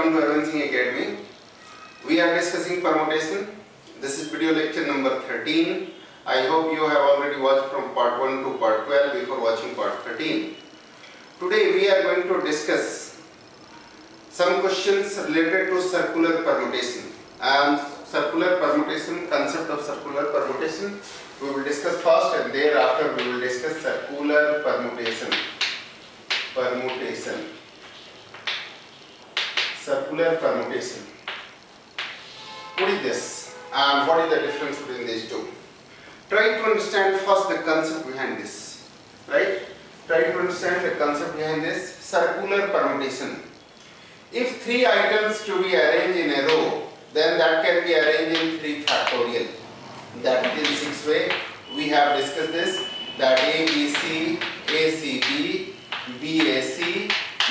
welcome to Arvind Singh Academy. We are discussing permutation. This is video lecture number 13. I hope you have already watched from part 1 to part 12 before watching part 13. Today we are going to discuss some questions related to circular permutation. And circular permutation, concept of circular permutation, we will discuss first and thereafter we will discuss circular permutation. Permutation. Circular permutation. What is this? And what is the difference between these two? Try to understand first the concept behind this. Right? Try to understand the concept behind this circular permutation. If three items to be arranged in a row, then that can be arranged in 3 factorial. That is in six way. We have discussed this that A, B, C, A, C, B, B, A, C,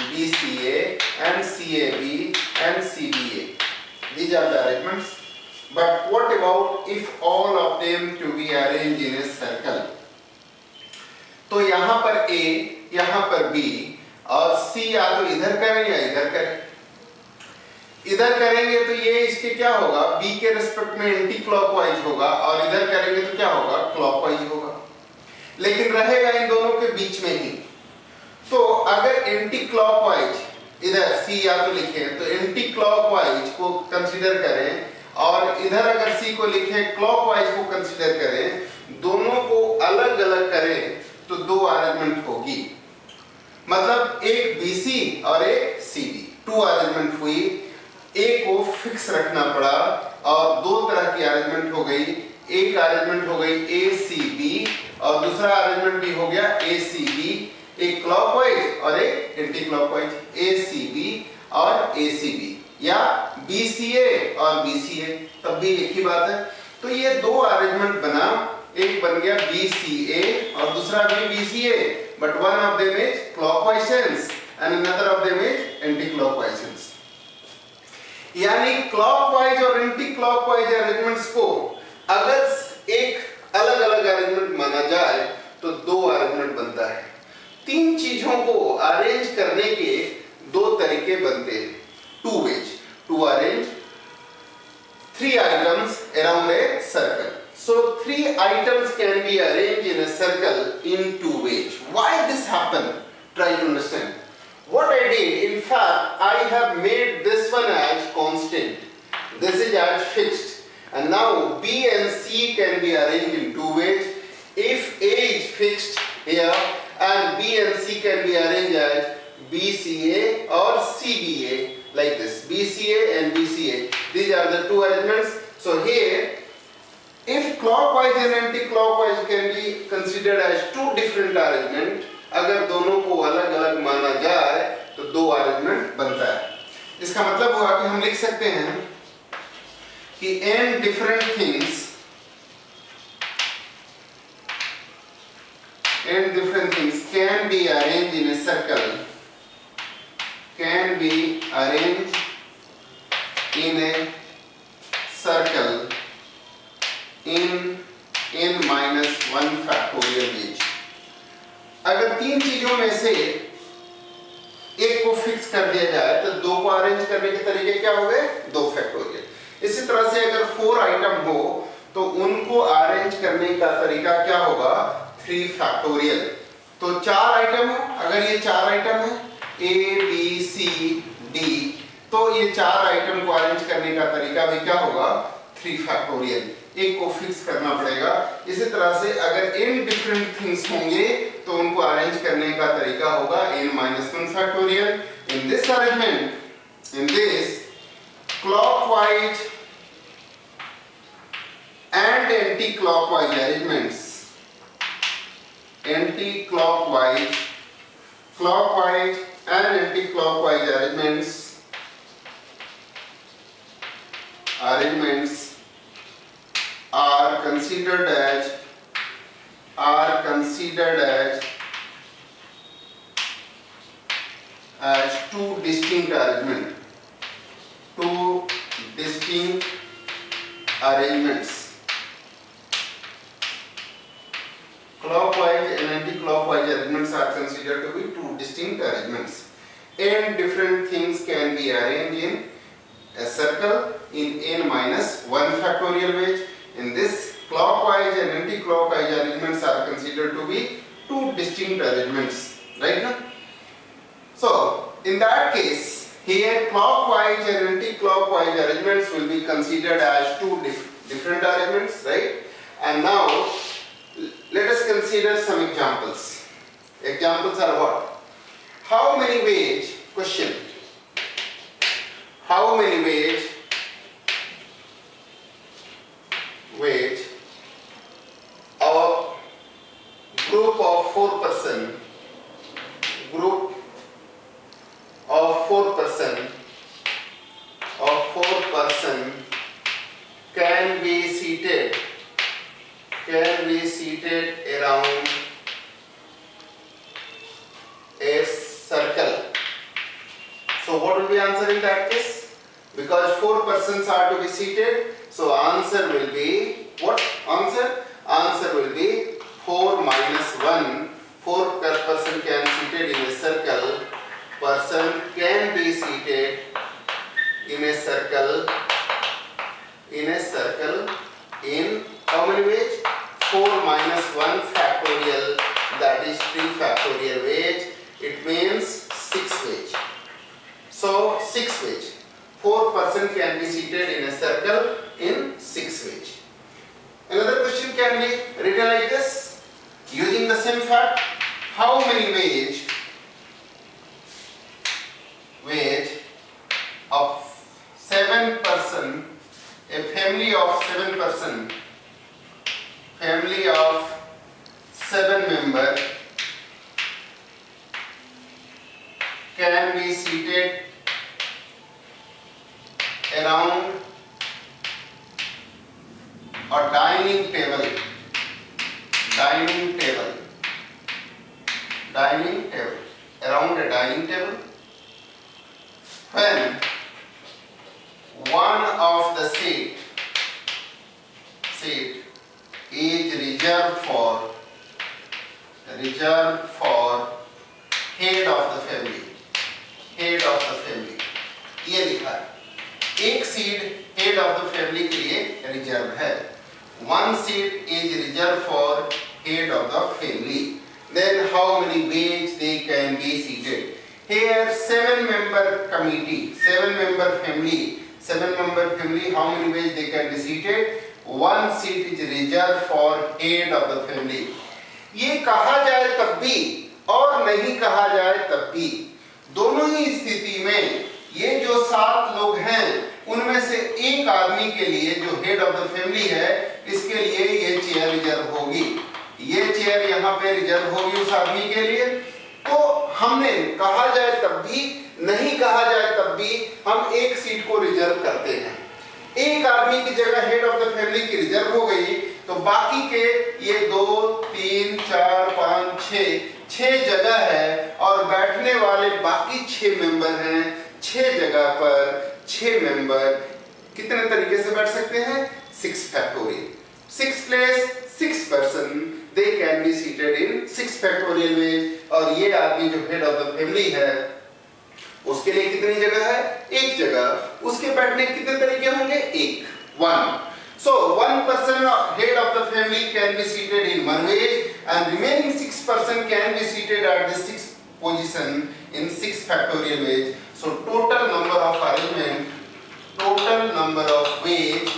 B, C, A and C, A, B and C, B, A. These are the arrangements. But what about if all of them to be arranged in a circle? तो यहाँ पर A, यहाँ पर B और C या तो इधर करें या इधर करें इधर करेंगे तो ये इसके क्या होगा बी के रिस्पेक्ट में एंटी क्लॉकवाइज होगा और इधर करेंगे तो क्या होगा क्लॉकवाइज होगा लेकिन रहेगा इन दोनों के बीच में ही तो अगर एंटी क्लॉकवाइज इधर सी या तो लिखे तो एंटी क्लॉकवाइज को कंसीडर करें, और इधर अगर सी को लिखे क्लॉकवाइज को कंसीडर करें, दोनों को अलग अलग करें तो दो अरेंजमेंट होगी। मतलब एक बीसी और एक सीडी टू अरेंजमेंट हुई ए को फिक्स रखना पड़ा, और दो तरह की अरेंजमेंट हो गई। एक अरेंजमेंट हो गई ए सी बी और दूसरा अरेंजमेंट भी हो गया ए सी बी एक क्लॉकवाइज और एक anti clockwise A C B और ए सी बी या बी सी ए और बी सी ए तब भी एक ही बात है। तो ये दो अरेंजमेंट बना, एक बन गया बी सी ए और दूसरा भी B C A but one of them is clockwise sense and another of them is anti clockwise sense यानी क्लॉकवाइज और एंटी क्लॉकवाइज अरेंजमेंट्स को अगर एक अलग अलग अरेंजमेंट माना जाए तो दो अरेंजमेंट बनता है। तीन चीज़ों को अरेंज करने के दो तरीके बनते हैं two ways to arrange three items around a circle so three items can be arranged in a circle in two ways why this happen try to understand what i did in fact i have made this one as constant this is as fixed and now b and c can be arranged in two ways if a is fixed here and B and C can be arranged as BCA or CBA like this BCA and BCA these are the two arrangements so here if clockwise and anti-clockwise can be considered as two different arrangement अगर दोनों को अलग अलग माना जाए तो दो arrangement बनता है इसका मतलब हुआ कि हम लिख सकते हैं कि n different things and different things can be arranged in a circle. Can be arranged अगर ये चार आइटम है ए बी सी डी तो ये चार आइटम को अरेंज करने का तरीका भी क्या होगा? थ्री फैक्टोरियल एक को फिक्स करना पड़ेगा। इसी तरह से अगर एन डिफरेंट थिंग्स होंगे तो उनको अरेंज करने का तरीका होगा N minus one factorial in this arrangement in this clockwise and anti clockwise arrangements anti-clockwise, clockwise and anti-clockwise arrangements, arrangements are considered as are considered as as two distinct arrangement, two distinct arrangements. Clockwise and anti-clockwise arrangements are considered to be two distinct arrangements. n different things can be arranged in a circle in n minus 1 factorial ways. In this, clockwise and anti-clockwise arrangements are considered to be two distinct arrangements, right now? So, in that case, here clockwise and anti-clockwise arrangements will be considered as two dif different arrangements, right? And now, let us consider some examples. Examples are what? How many ways? question, how many wage, wage, our group of four person, group of four person, of four person can be seated, can be seated around a circle. So what will be answer in that case? Because four persons are to be seated, so answer will be what answer? Answer will be 4 minus 1. 4 per person can seated in a circle. Person can be seated in a circle in a circle in how many ways? 4 minus 1 factorial that is 3 factorial ways. It means 6 ways. So 6 ways. 4 person can be seated in a circle in 6 ways. Another question can be written like this. Using the same fact, how many ways wage of 7 person, a family of 7 person, family of 7 member can be seated around a dining table dining table dining table around a dining table when one of the seat seat is reserved for reserved for head of the family head of the family ये लिखा है एक seat head of the family के लिए reserve है। One seat is reserve for head of the family then how many ways they can be seated here seven member committee seven member family seven member family how many ways they can be seated one seat is reserve for head of the family ये कहा जाए तब भी और नहीं कहा जाए तब भी। दोनों ही स्थिति में ये जो सात लोग हैं उनमें से एक आदमी के लिए जो हेड ऑफ़ द फैमिली है, इसके लिए ये चेयर रिज़र्व होगी। ये चेयर यहाँ पे रिज़र्व होगी उस आदमी के लिए। तो हमने कहा जाए तब भी, नहीं कहा जाए तब भी, हम एक सीट को रिज़र्व करते हैं। एक आदमी की जगह हेड ऑफ़ द फैमिली की रिज़र्व हो गई तो बाकी के ये दो, तीन, चार, पाँच छ जगह है, और बैठने वाले बाकी छह मेंबर हैं, छह जगह पर छह मेंबर कितने तरीके से बैठ सकते हैं? Six factorial six place six person they can be seated in six factorial में। और ये आदमी जो हेड ऑफ़ द फैमिली है, उसके लिए कितनी जगह है? एक जगह। उसके बैठने कितने तरीके होंगे? एक। One so one person head of the family can be seated in one way and remaining six person can be seated at the six position in six factorial ways So total number of arrangement, total number of ways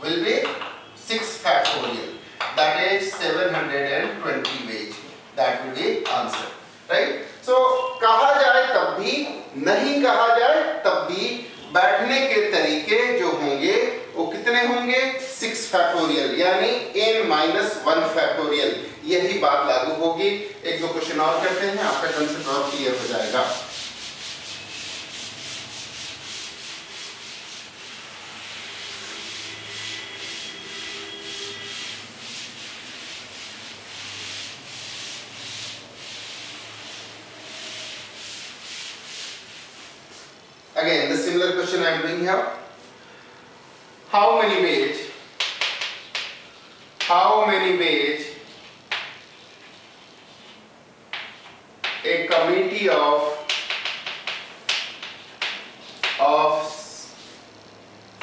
will be six factorial. That is 720 ways. That will be answer. Right? So कहा जाए तब भी नहीं कहा जाए तब भी बैठने के तरीके जो होंगे वो कितने होंगे सिक्स फैक्टोरियल यानी n माइनस वन फैक्टोरियल यही बात लागू होगी एक दो क्वेश्चन और करते हैं आपका कंसेप्ट और क्लियर हो जाएगा question I am doing here. How many wage? How many wage a committee of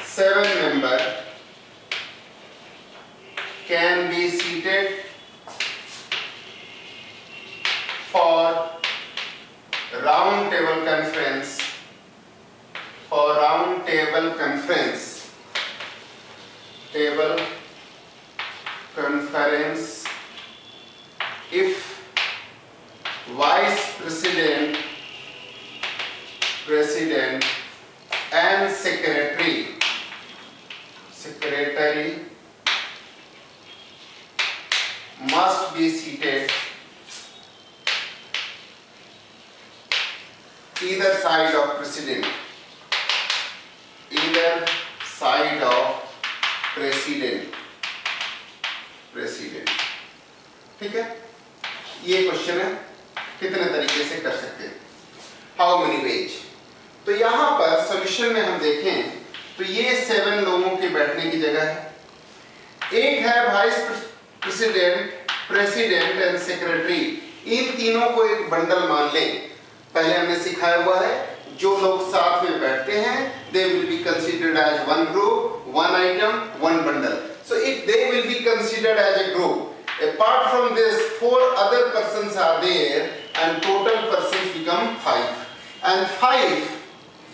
seven member can be seated for round table conference for round table conference table conference. If vice president president and secretary secretary must be seated. Either side of president. Either side of president president ठीक है? ये question है, कितने तरीके से कर सकते हैं? हाउ मेनी वेज तो यहाँ पर सॉल्यूशन में हम देखें तो ये सेवन लोगों के बैठने की जगह है। एक है vice president president and secretary इन तीनों को एक बंडल मान लें। पहले हमने सिखाया हुआ है, जो लोग साथ में बैठते हैं they will be considered as one group one item one bundle so if they will be considered as a group apart from this four other persons are there and total persons become five and five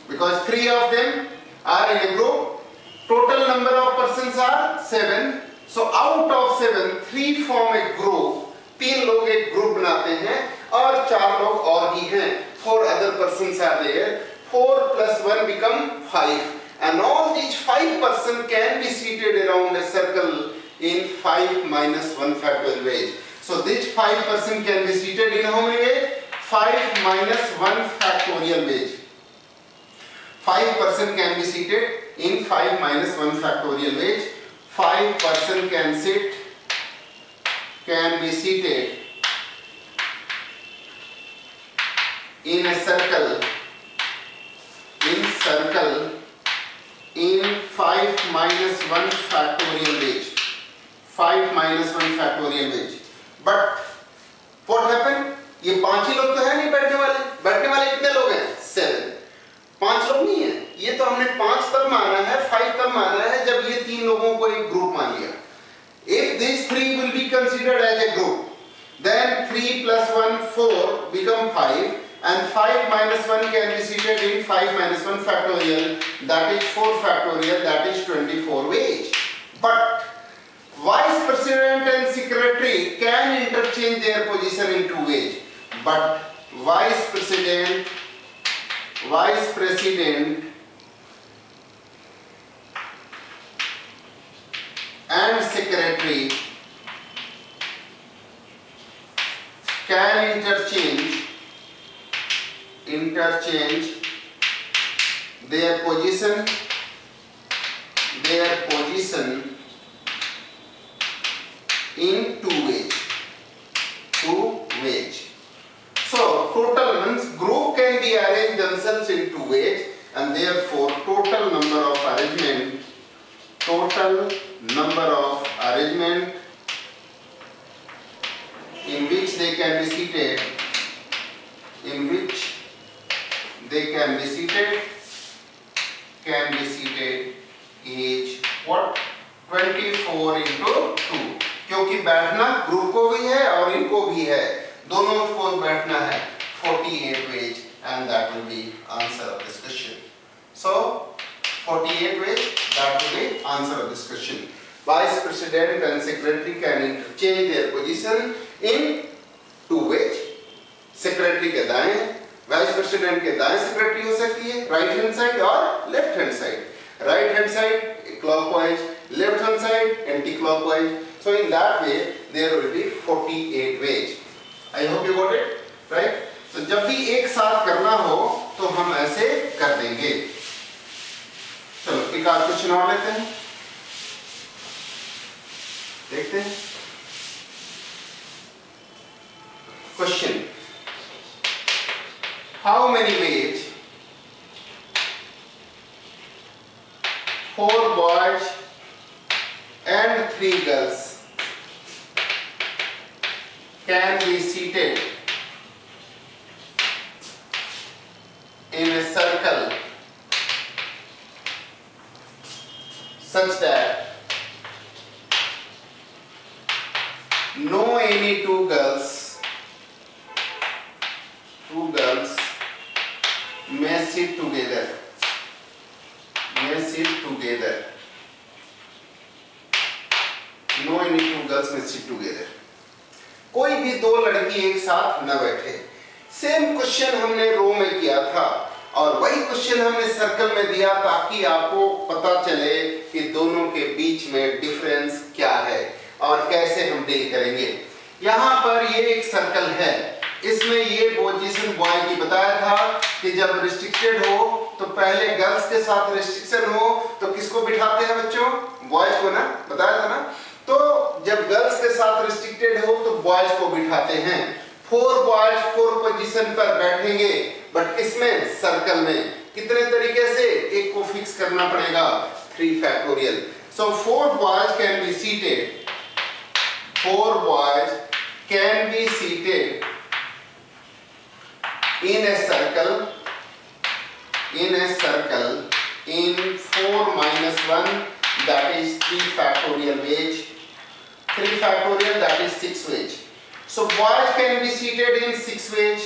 because three of them are in a group total number of persons are seven so out of seven three form a group तीन लोग एक group बनाते हैं और चार लोग और भी हैं four other persons are there four plus one become five and all these five person can be seated around a circle in 5 minus 1 factorial ways. So this 5 person can be seated in how many ways? 5 minus 1 factorial ways. 5 person can be seated in 5 minus 1 factorial ways. 5 person can sit, can be seated in a circle, one factorial wage. Five minus one factorial wage. But what happened? ये पाँच ही लोग तो है नहीं बैठने वाले बैठने वाले कितने लोग हैं सेवन पाँच लोग नहीं है ये तो हमने पाँच तब माना है फाइव तब माना है जब ये तीन लोगों को एक ग्रुप मान लिया if this three will be considered as a group then three plus one four become five and 5 minus 1 can be seated in 5 minus 1 factorial. That is 4 factorial that is 24 wage but vice president and secretary can interchange their position in two ways. But vice president vice president and secretary can interchange interchange their position their position in two ways. Two ways. So total means group can be arranged themselves in two ways and therefore total number of arrangement total number of arrangement in which they can be seated in which they can be seated can be seated is what 24 into 2 क्योंकि बैठना group को भी है और इनको भी है दोनों को बैठना है 48 ways and that will be answer of this question so 48 ways that will be answer of this question vice president and secretary can interchange their position in two ways secretary के दाएँ वाइस प्रेसिडेंट के दाएँ secretary हो सकती है right hand side और left hand side right hand side clockwise left hand side anti clockwise so, in that way, there will be 48 ways. I hope you got it, right? So, जब भी एक साथ करना हो तो हम ऐसे कर देंगे। चलो, एक आध क्वेश्चन और लेते हैं। देखते हैं। Question how many ways four boys and three girls. Can be seated in a circle such that no any two girls two girls may sit together. may sit together. No any two girls may sit together. कोई भी दो लड़की एक साथ न बैठे। Same question हमने रो में किया था और वही क्वेश्चन हमने सर्कल में दिया ताकि आपको पता चले कि दोनों के बीच में डिफरेंस क्या है और कैसे हम डील करेंगे। यहाँ पर ये एक सर्कल है। इसमें ये पोजीशन बॉय की बताया था कि जब रिस्ट्रिक्टेड हो तो पहले गर्ल्स के साथ रिस्ट्रिक्शन हो तो किसको बिठाते हैं बच्चों? बॉयज़ को ना? बताया था ना? तो जब गर्ल्स के साथ रिस्ट्रिक्टेड हो तो बॉयज़ को बिठाते हैं। फोर बॉयज़ फोर पोजीशन पर बैठेंगे बट इसमें सर्कल में कितने तरीके से? एक को फिक्स करना पड़ेगा three factorial so four boys can be seated four boys can be seated in a circle in a circle in 4 minus 1 that is 3 factorial wage 3 factorial that is 6 wage so boys can be seated in 6 wage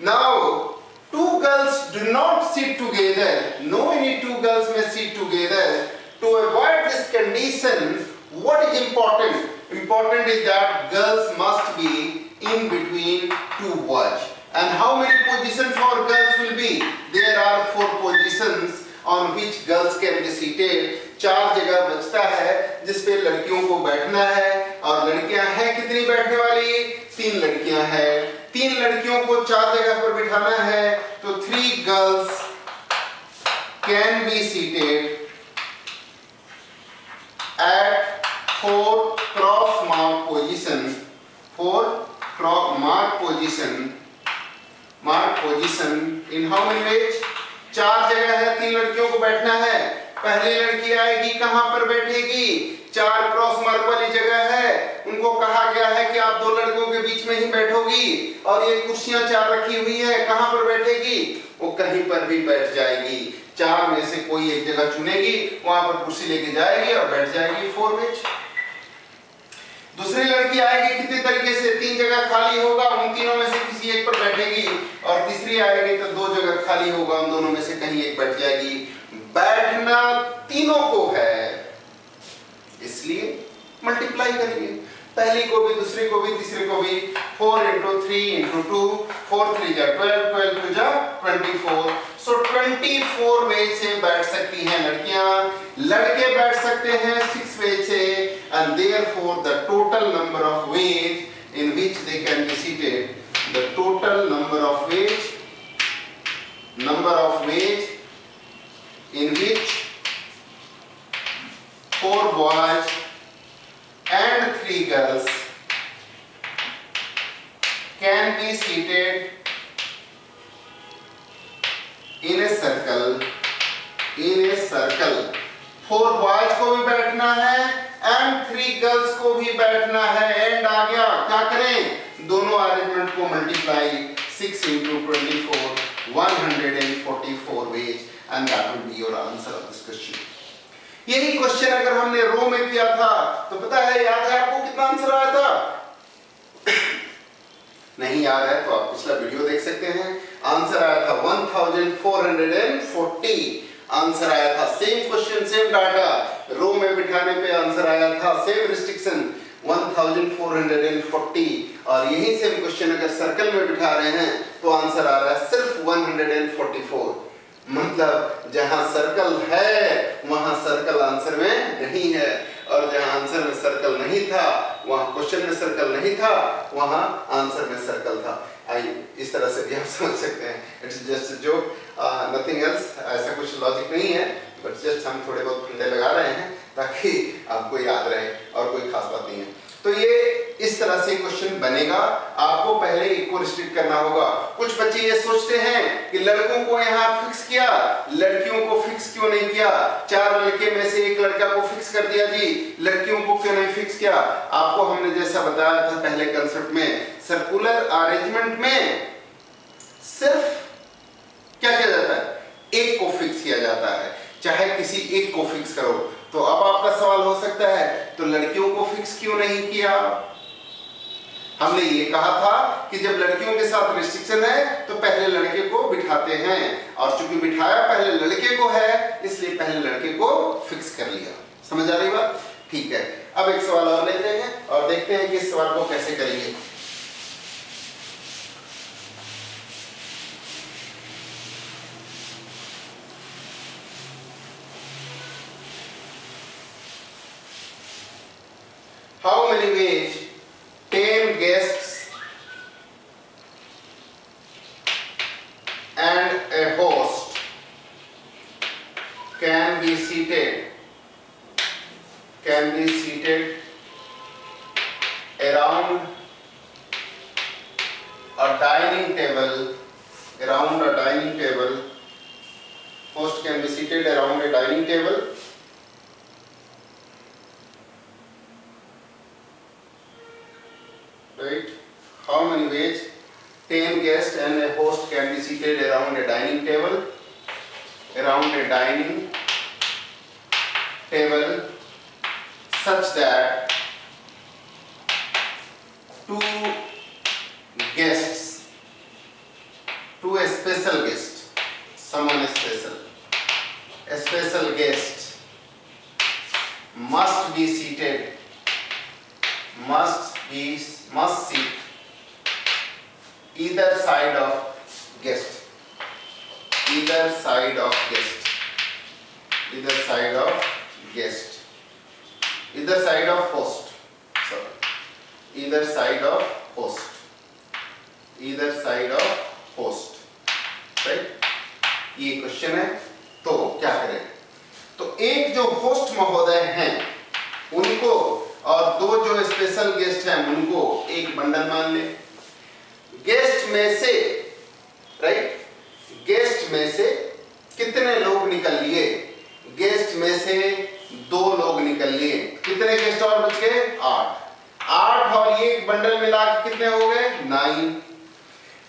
now two girls do not sit together. No any two girls may sit together. To avoid this condition what is important? Important is that girls must be in between two boys And how many positions for girls will be? There are four positions on which girls can be seated. चार जगह बचता है जिस पे लड़कियों को बैठना है और लड़कियाँ हैं कितनी बैठने वाली तीन लड़कियाँ हैं तीन लड़कियों को चार जगह पर बिठाना है तो three girls can be seated at four cross mark position four cross mark position mark position in how many ways चार जगह है, तीन लड़कियों को बैठना है। पहली लड़की आएगी, कहाँ पर बैठेगी? चार क्रॉस मार्क वाली जगह है। उनको कहा गया है कि आप दो लड़कों के बीच में ही बैठोगी और ये कुर्सियाँ चार रखी हुई है, कहाँ पर बैठेगी? वो कहीं पर भी बैठ जाएगी। चार में से कोई एक जगह चुनेगी, वहाँ पर कुर्सी लेके जाएगी और बैठ जाएगी। फोर बेच दूसरी लड़की आएगी, कितने तरीके से? तीन जगह खाली होगा, उन तीनों में से किसी एक पर बैठेगी। और तीसरी आएगी तो दो जगह खाली होगा, उन दोनों में से कहीं एक बैठ जाएगी। बैठना तीनों को है, इसलिए मल्टीप्लाई करेंगे। पहली को भी, दूसरी को भी, तीसरी को भी four into three into two four three twenty four so twenty four way से बैठ सकती हैं लड़कियाँ। लड़के बैठ सकते हैं सिक्स वे से and therefore the total number of ways in which they can be seated the total number of ways number of ways in which four boy be seated in a circle, in a circle. Four boys को भी बैठना है and three girls को भी बैठना है. And आ गया क्या करें? दोनों अरेंजमेंट को multiply 6 into 24 144 ways. And that will be your answer of this question. यही क्वेश्चन अगर हमने रो में किया था तो पता है, याद है आपको कितना आंसर आया था? नहीं आ रहा है तो आप पिछला वीडियो देख सकते हैं। आंसर आया था 1440 आंसर आया था same question same data row में बिठाने पे आंसर आया था सेम रिस्ट्रिक्शन 1440 और यही सेम क्वेश्चन अगर सर्कल में बिठा रहे हैं तो आंसर आ रहा है सिर्फ़ 144 मतलब जहाँ सर्कल है, वहाँ सर्कल आंसर में नहीं है। और जहाँ आंसर में सर्कल नहीं था, वहाँ क्वेश्चन में सर्कल नहीं था, वहाँ आंसर में सर्कल था। आई इस तरह से भी आप समझ सकते हैं। इट्स जस्ट जो नथिंग एल्स ऐसा कुछ लॉजिक नहीं है बट जस्ट हम थोड़े बहुत फंडे लगा रहे हैं ताकि आपको याद रहे और कोई खास बात नहीं है। तो ये इस तरह से क्वेश्चन बनेगा। आपको पहले एक को रिस्ट्रिक्ट करना होगा। कुछ बच्चे ये सोचते हैं कि लड़कों को यहाँ फिक्स किया, लड़कियों को फिक्स क्यों नहीं किया? चार लड़के में से एक लड़का को फिक्स कर दिया जी, लड़कियों को क्यों नहीं फिक्स किया? आपको हमने जैसा बताया था पहले कंसेप्ट में सर्कुलर अरेंजमेंट में सिर्फ़ क्या किया जाता है? एक को फिक्स किया जाता है। चाहे किसी एक को फिक्स करो। तो अब आपका सवाल हो सकता है तो लड़कियों को फिक्स क्यों नहीं किया? हमने ये कहा था कि जब लड़कियों के साथ रिस्ट्रिक्शन है तो पहले लड़के को बिठाते हैं। और चूँकि बिठाया पहले लड़के को है, इसलिए पहले लड़के को फिक्स कर लिया। समझ आ रही बात? ठीक है। अब एक सवाल और लेते हैं और देखते हैं कि इस सवाल को कैसे करेंगे। Be seated can be seated around a dining table around a dining table host can be seated around a dining table right? How many ways 10 guests and a host can be seated around a dining table? Around a dining table such that two guests, two a special guest, someone special, a special guest must be seated, must be must sit either side of guest either side of guest either side of guest. Either side of host. Sorry. Either side of host. Either side of host. Right? ये question है. तो क्या करें? तो एक जो host महोदय हैं, उनको और दो जो स्पेशल गेस्ट हैं, उनको एक बंडल मान ले। गेस्ट में से राइट गेस्ट में से कितने लोग निकल लिए? गेस्ट में से दो लोग निकल लिए। कितने गेस्ट और बच गए? आठ। आठ और एक बंडल मिला के कितने हो गए? नाइन।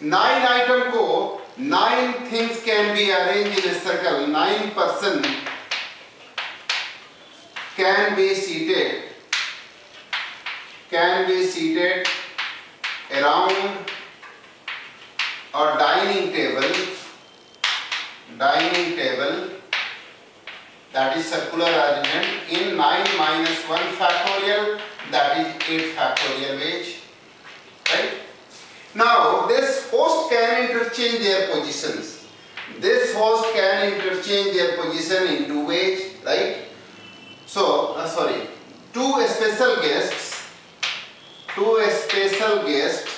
नाइन आइटम को nine things can be arrange in circle nine person can be seated can be seated around और dining table dining table that is circular arrangement in 9 minus 1 factorial that is 8 factorial ways right? Now this host can interchange their positions. This host can interchange their position in two ways right? So uh, sorry two special guests two special guests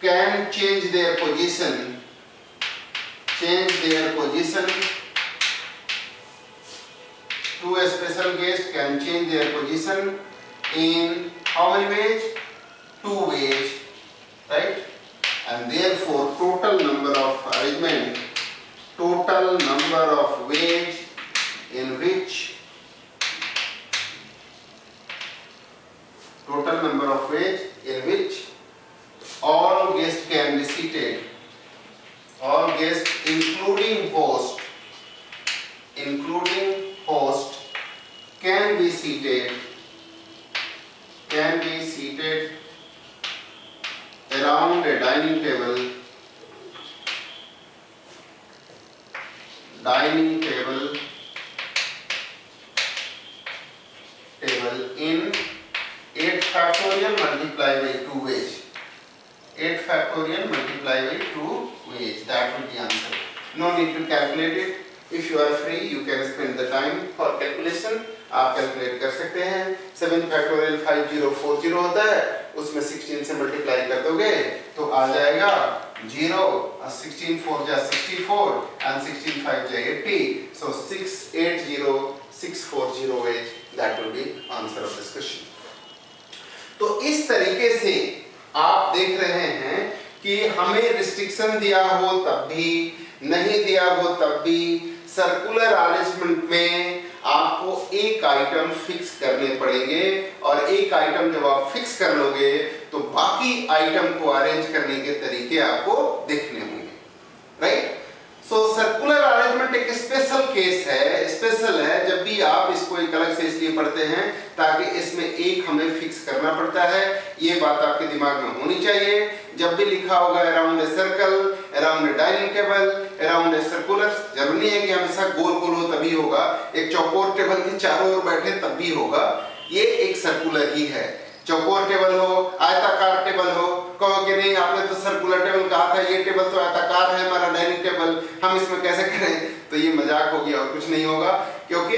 can change their position change their position a special guest can change their position in how many ways two ways right and therefore total number of arrangement total number of ways in which total number of ways in which all guests can be seated. All guests including host, including host can be seated, can be seated around a dining table, dining table, table in 8 factorial multiplied by 2 ways. 8 factorial multiply by 2 ways. That will be answer. No need to calculate it. If you are free, you can spend the time for calculation. आप calculate कर सकते हैं 7 factorial 5040 होता है उसमें 16 से multiply कर दोगे तो आ जाएगा 0 16 4 जा 64 and 16 5 जा 80 so 680 640 that will be answer of this question तो इस तरीके से आप देख रहे हैं कि हमें रिस्ट्रिक्शन दिया हो तब भी, नहीं दिया हो तब भी सर्कुलर अरेंजमेंट में आपको एक आइटम फिक्स करने पड़ेंगे और एक आइटम जब आप फिक्स कर लोगे तो बाकी आइटम को अरेंज करने के तरीके आपको देखने होंगे। राइट सो सर्कुलर अरेंजमेंट एक स्पेशल केस है भी आप इसको एक अलग से इसलिए पढ़ते हैं ताकि इसमें एक हमें फिक्स करना पड़ता है। ये बात आपके दिमाग में होनी चाहिए। जब भी लिखा होगा around a circle around a dining table around a circular ज़रूरी है कि हमेशा गोल गोल हो तभी होगा। एक चौकोर टेबल के चारों ओर बैठे तब भी होगा। ये एक सर्कुलर ही है। चौकोर टेबल हो, आयताकार टेबल हो, कहो कि नहीं, आपने तो सर्कुलर टेबल कहा था, ये टेबल तो आयताकार है, हमारा डाइनिंग टेबल हम इसमें कैसे करें? तो ये मज़ाक हो गया और कुछ नहीं होगा, क्योंकि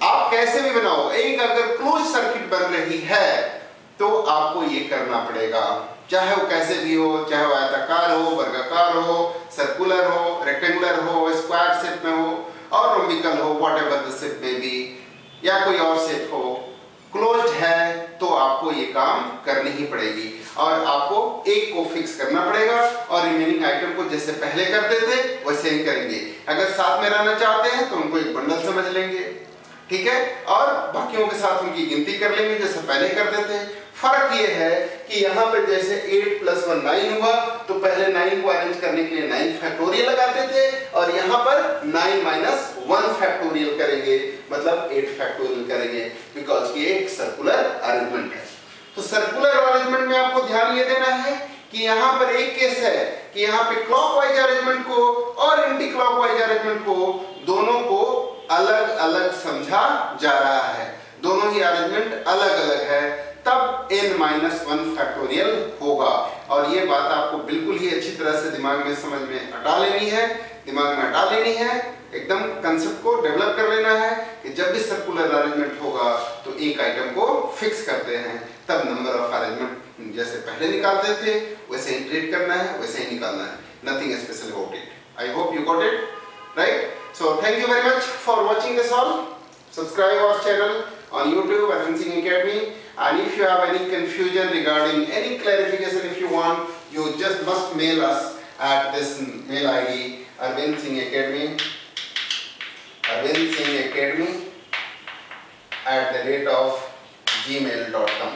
आप कैसे भी बनाओ, एक अगर क्लोज सर्किट बन रही है तो आपको ये करना पड़ेगा। चाहे वो कैसे भी हो, चाहे वो आयताकार हो, वर्गाकार हो सर्कुलर हो रेक्टेंगुलर हो स्क्वायर शेप में हो और रोम्बिकल हो वॉट एवर द शेप में भी या कोई और शेप हो क्लोज्ड है तो आपको ये काम करनी ही पड़ेगी। और आपको एक को फिक्स करना पड़ेगा, और रिमेनिंग आइटम को जैसे पहले करते थे, वैसे ही करेंगे। अगर साथ में रहना चाहते हैं तो उनको एक बंडल समझ लेंगे। ठीक है? और बाकियों के साथ उनकी गिनती कर लेंगे, जैसे पहले करते थे। फ़र्क ये है कि यहाँ पे जैसे 8 प्लस वन नाइन हुआ तो पहले 9 को अरेंज करने के लिए 9 फैक्टोरियल लगाते थे, और यहाँ पर 9 माइनस वन फैक्टोरियल करेंगे। मतलब 8 फैक्टोरियल करेंगे बिकॉज़ ये एक सर्कुलर अरेंजमेंट है। तो सर्कुलर अरेंजमेंट में आपको ध्यान ये देना है कि यहाँ पर एक केस है कि यहाँ पे क्लॉकवाइज अरेंजमेंट को और एंटी क्लॉकवाइज अरेंजमेंट को दोनों को अलग अलग समझा जा रहा है। दोनों ही अरेंजमेंट अलग अलग है। तब n माइनस वन फैक्टोरियल होगा। और ये बात आपको बिल्कुल ही अच्छी तरह से दिमाग में समझ में हटा लेनी है। दिमाग में हटा लेनी है। एकदम कंसेप्ट को डेवलप कर लेना है कि जब भी सर्कुलर अरेंजमेंट होगा तो एक आइटम को फिक्स करते हैं। तब नंबर ऑफ़ अरेंजमेंट जैसे पहले निकालते थे, वैसे ही ट्रीट करना है, वैसे ही निकालना है। Nothing special about it I hope you got it right So thank you very much for watching this all. Subscribe our channel on YouTube Fencing Academy. And if you have any confusion regarding any clarification if you want you just must mail us at this mail ID Arvind Singh Academy. Arvind Singh Academy at the rate of gmail.com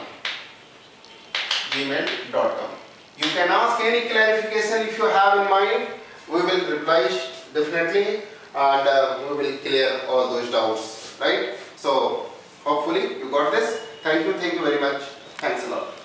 gmail.com you can ask any clarification if you have in mind. We will reply definitely and uh, we will clear all those doubts right? So hopefully you got this. Thank you thank you very much. Thanks a lot